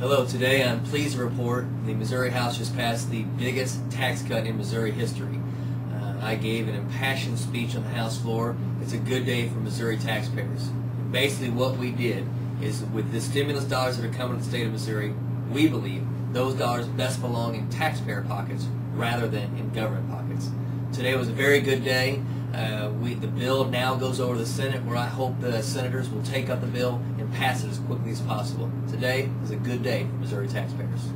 Hello, today I'm pleased to report the Missouri House just passed the biggest tax cut in Missouri history. Uh, I gave an impassioned speech on the House floor. It's a good day for Missouri taxpayers. Basically what we did is with the stimulus dollars that are coming to the state of Missouri, we believe those dollars best belong in taxpayer pockets rather than in government pockets. Today was a very good day. Uh, we, the bill now goes over to the Senate where I hope the senators will take up the bill and pass it as quickly as possible. Today is a good day for Missouri taxpayers.